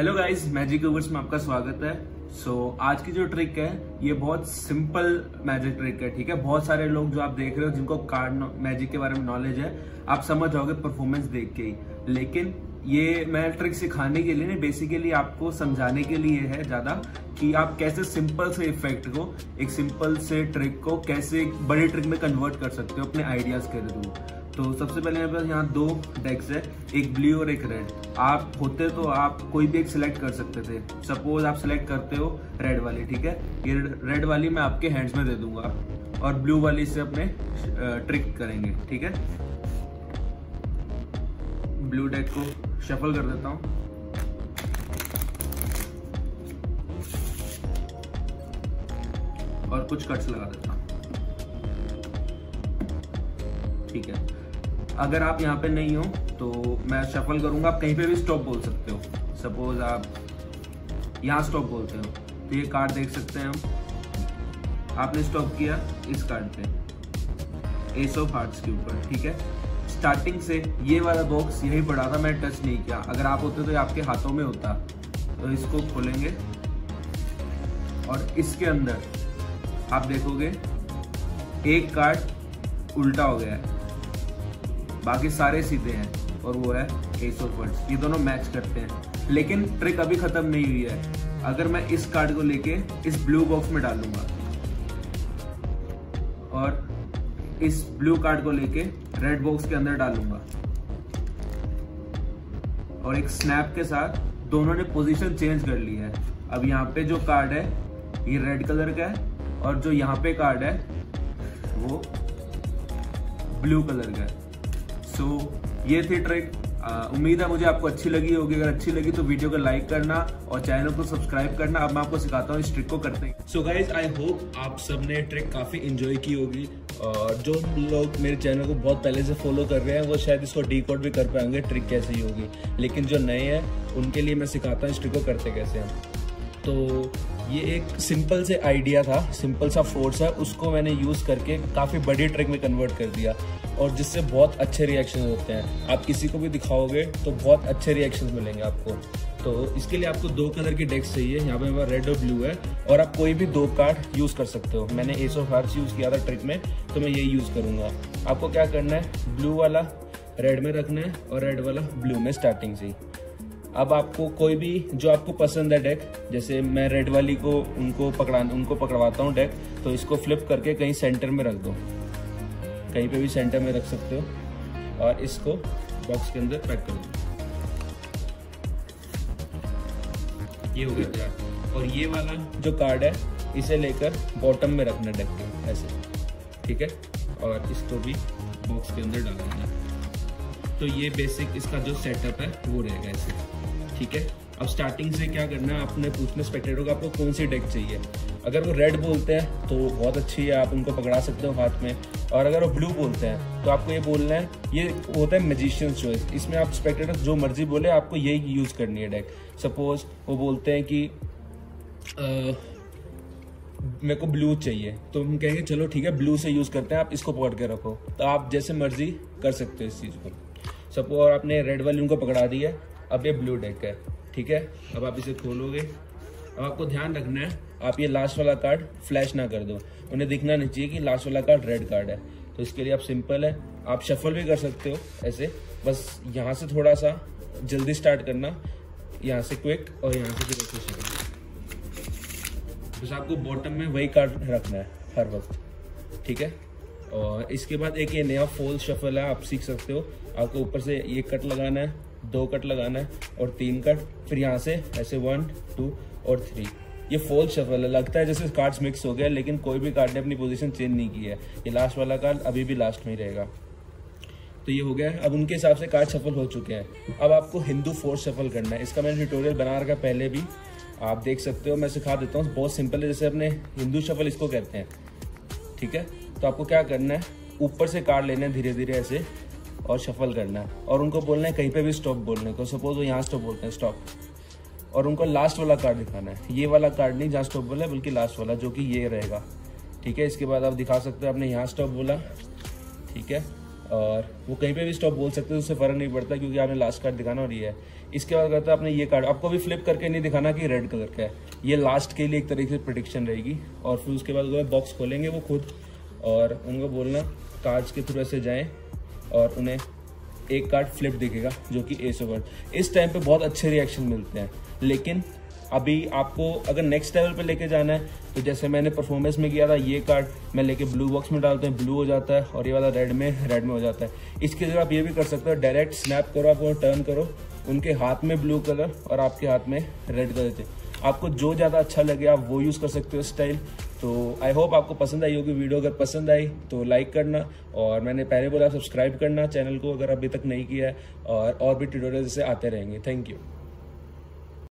Hello guys magic overs में आपका स्वागत है। सो so, आज की जो ट्रिक है ये बहुत सिंपल मैजिक ट्रिक है ठीक है? बहुत सारे लोग जो आप देख रहे हो जिनको कार्ड मैजिक के बारे में नॉलेज है आप समझ जाओगे परफॉर्मेंस देख के ही। लेकिन ये मैं ट्रिक सिखाने के लिए नहीं बेसिकली आपको समझाने के लिए है ज़्यादा कि आप कैसे सिंपल से इफ़ेक्ट को एक सिंपल से ट्रिक को कैसे एक बड़ी ट्रिक में कन्वर्ट कर सकते हो अपने आइडियाज़ के थ्रू तो सबसे पहले मेरे पास यहाँ दो डेक्स है, एक ब्लू और एक रेड आप होते तो आप कोई भी एक सिलेक्ट कर सकते थे. सपोज़ आप सिलेक्ट करते हो रेड वाली, ठीक है? ये रेड वाली मैं आपके हैंड्स में दे दूँगा. और ब्लू वाली से अपने ट्रिक करेंगे, ठीक है? ब्लू डेक को शफल कर देता हूँ. और कुछ कट्स लगा देता हूँ. ठीक है? अगर आप यहाँ पे नहीं हो तो मैं शफल करूँगा। आप कहीं पे भी स्टॉप बोल सकते हो। सपोज़ आप यहाँ स्टॉप बोलते हो तो ये कार्ड देख सकते हैं हम। आपने स्टॉप किया इस कार्ड पे। एस ऑफ़ हार्ट्स के ऊपर, ठीक है? स्टार्टिंग से ये वाला बॉक्स यही पड़ा था मैं टच नहीं किया। अगर आप होते तो ये आपके हाथों में होता। तो इसको खोलेंगे। और इसके अंदर आप देखोगे, एक कार्ड उल्टा हो गया है। बाकी सारे सीधे हैं और वो है एस ऑफ़ वर्ड्स ये दोनों मैच करते हैं। लेकिन ट्रिक अभी खत्म नहीं हुई है। अगर मैं इस कार्ड को लेके इस ब्लू बॉक्स में डालूँगा और इस ब्लू कार्ड को लेके रेड बॉक्स के अंदर डालूँगा और एक स्नैप के साथ दोनों ने पोजीशन चेंज कर ली है। अब यहाँ पे जो कार्ड है, ये रेड कलर का है और जो यहाँ पे कार्ड है, वो ब्लू कलर का है। सो so, ये थी ट्रिक उम्मीद है मुझे आपको अच्छी लगी होगी। अगर अच्छी लगी तो वीडियो को लाइक करना और चैनल को सब्सक्राइब करना। अब मैं आपको सिखाता हूँ इस ट्रिक को करते हैं। सो गाइज़ आई होप आप सबने ट्रिक काफ़ी इंजॉय की होगी और जो लोग मेरे चैनल को बहुत पहले से फॉलो कर रहे हैं वो शायद इसको डी भी कर पाएँगे ट्रिक कैसे ही होगी। लेकिन जो नए हैं उनके लिए मैं सिखाता हूँ इस ट्रिक को करते कैसे हम तो ये एक सिंपल से आइडिया था सिंपल सा फोर्स है उसको मैंने यूज़ करके काफ़ी बड़ी ट्रिक में कन्वर्ट कर दिया। और जिससे बहुत अच्छे रिएक्शन होते हैं। आप किसी को भी दिखाओगे तो बहुत अच्छे रिएक्शन मिलेंगे आपको। तो इसके लिए आपको दो कलर की डेक्स चाहिए। यहाँ पे मेरे रेड और ब्लू है। और आप कोई भी दो कार्ड यूज़ कर सकते हो। मैंने एस ऑफ़ हार्ट्स यूज़ किया था ट्रिक में तो मैं ये यूज़ करूँगा। आपको क्या करना है? ब्लू वाला रेड में रखना है और रेड वाला ब्लू में स्टार्टिंग से अब आपको कोई भी, जो आपको पसंद है डेक जैसे मैं रेड वाली को, उनको पकड़ा, उनको पकड़वाता हूँ डेक तो इसको फ्लिप करके कहीं सेंटर में रख दो। कहीं पे भी सेंटर में रख सकते हो और इसको बॉक्स के अंदर पैक कर दो। ये हो गया और ये वाला जो कार्ड है, इसे लेकर बॉटम में रखना डेक के ऐसे। ठीक है? और इसको भी बॉक्स के अंदर डालना तो ये बेसिक इसका जो सेटअप है, वो रहेगा ऐसे। ठीक है? अब स्टार्टिंग से क्या करना है? आपने पूछना स्पेक्टेटर को आपको कौन सी डेक चाहिए? अगर वो रेड बोलते हैं तो बहुत अच्छी है, आप उनको पकड़ा सकते हो हाथ में। और अगर वो ब्लू बोलते हैं तो आपको ये बोलना है, ये होता है मजिशियन चॉइस इसमें आप स्पेक्टेटर जो मर्ज़ी बोले, आपको यही यूज़ करनी है डेक सपोज़ वो बोलते हैं कि मेरे को ब्लू चाहिए। तो हम कहेंगे, चलो ठीक है ब्लू से यूज़ करते हैं, आप इसको पकड़ के रखो। तो आप जैसे मर्ज़ी कर सकते हो इस चीज़ को। सपोज़ आपने रेड वाली उनको पकड़ा दी है, अब ये ब्लू डेक है। ठीक है? अब आप इसे खोलोगे। अब आपको ध्यान रखना है, आप ये लास्ट वाला कार्ड फ्लैश ना कर दो। उन्हें दिखना नहीं चाहिए कि लास्ट वाला कार्ड रेड कार्ड है। तो इसके लिए आप सिंपल है। आप शफल भी कर सकते हो ऐसे। बस यहाँ से थोड़ा सा जल्दी स्टार्ट करना। यहाँ से क्विक और यहाँ से फिर बस आपको बॉटम में वही कार्ड रखना है हर वक्त। ठीक है? और इसके बाद एक ये नया फोल शफल है, आप सीख सकते हो। आपको ऊपर से ये कट लगाना है। दो कट लगाना है और तीन कट, फिर यहाँ से ऐसे वन टू और थ्री ये फोल शफल है। लगता है जैसे कार्ड्स मिक्स हो गया लेकिन कोई भी कार्ड ने अपनी पोजीशन चेंज नहीं की है। ये लास्ट वाला कार्ड अभी भी लास्ट में ही रहेगा। तो ये हो गया। अब उनके हिसाब से कार्ड सफल हो चुके हैं। अब आपको हिंदू फोर्स सफल करना है। इसका मैंने ट्यूटोरियल बना रखा पहले भी। आप देख सकते हो, मैं सिखा देता हूँ। बहुत सिंपल है, जैसे अपने हिंदू शफल इसको कहते हैं। ठीक है? तो आपको क्या करना है? ऊपर से कार्ड लेना है धीरे धीरे ऐसे। और शफल करना। है और उनको बोलना है, कहीं पे भी स्टॉप बोलने को। सपोज़ वो यहाँ स्टॉप बोलते हैं स्टॉप और उनको लास्ट वाला कार्ड दिखाना है। ये वाला कार्ड नहीं जहाँ स्टॉप बोला, बल्कि लास्ट वाला, जो कि ये रहेगा। ठीक है? इसके बाद आप दिखा सकते हो, आपने यहाँ स्टॉप बोला। ठीक है? और वो कहीं पे भी स्टॉप बोल सकते हैं, उससे फ़र्क नहीं पड़ता, क्योंकि आपने लास्ट कार्ड दिखाना और ये है। इसके बाद कहता है, आपने ये कार्ड आपको भी फ्लिप करके नहीं दिखाना कि रेड कलर का है। ये लास्ट के लिए एक तरीके से प्रडिक्शन रहेगी। और फिर उसके बाद बॉक्स खोलेंगे वो खुद। और उनको बोलना कार्ड्स के थ्रू ऐसे जाएँ। और उन्हें एक कार्ड फ्लिप दिखेगा, जो कि एस ओवर इस टाइम पे बहुत अच्छे रिएक्शन मिलते हैं। लेकिन अभी आपको अगर नेक्स्ट लेवल पे लेके जाना है तो जैसे मैंने परफॉर्मेंस में किया था, ये कार्ड मैं लेके ब्लू बॉक्स में डालते हैं ब्लू हो जाता है, और ये वाला रेड में रेड में हो जाता है। इसकी जगह आप ये भी कर सकते हो डायरेक्ट स्नैप करो, आप टर्न करो, उनके हाथ में ब्लू कलर और आपके हाथ में रेड कलर थे आपको जो ज़्यादा अच्छा लगे, आप वो यूज़ कर सकते हो स्टाइल तो आई होप आपको पसंद आई होगी वीडियो अगर पसंद आई तो लाइक करना. और मैंने पहले बोला सब्सक्राइब करना चैनल को, अगर अभी तक नहीं किया है. और और भी ट्यूटोरियल से आते रहेंगे. Thank you